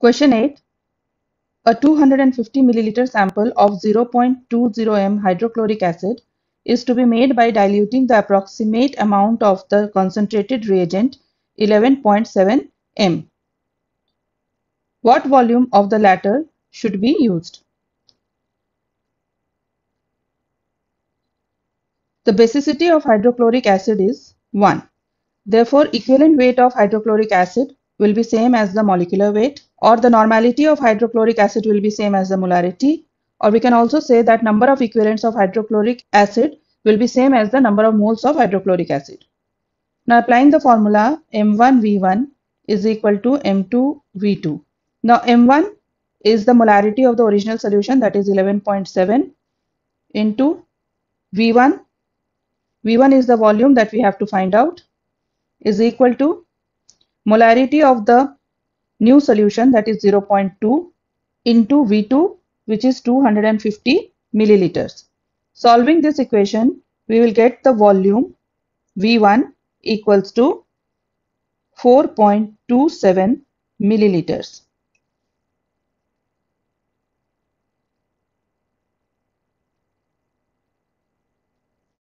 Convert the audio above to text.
Question 8. A 250 milliliter sample of 0.20 m hydrochloric acid is to be made by diluting the approximate amount of the concentrated reagent 11.7 m. What volume of the latter should be used? The basicity of hydrochloric acid is 1. Therefore, equivalent weight of hydrochloric acid will be same as the molecular weight or the normality of hydrochloric acid will be same as the molarity or we can also say that number of equivalents of hydrochloric acid will be same as the number of moles of hydrochloric acid. Now applying the formula M1V1 is equal to M2V2. Now M1 is the molarity of the original solution that is 11.7 into V1. V1 is the volume that we have to find out is equal to molarity of the new solution that is 0.2 into V2 which is 250 milliliters. Solving this equation, we will get the volume V1 equals to 4.27 milliliters.